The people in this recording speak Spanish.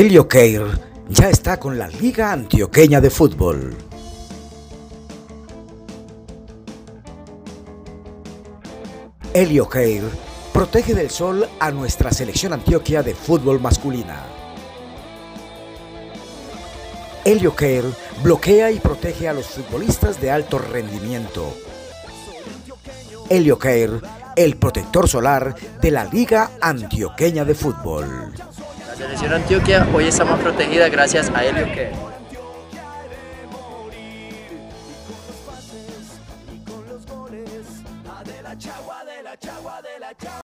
Helio Keir ya está con la Liga Antioqueña de Fútbol. Helio Keir protege del sol a nuestra selección Antioquia de fútbol masculina. Helio Keir bloquea y protege a los futbolistas de alto rendimiento. Helio Keir, el protector solar de la Liga Antioqueña de Fútbol. Selección Antioquia hoy está más protegida gracias a Helio Keir.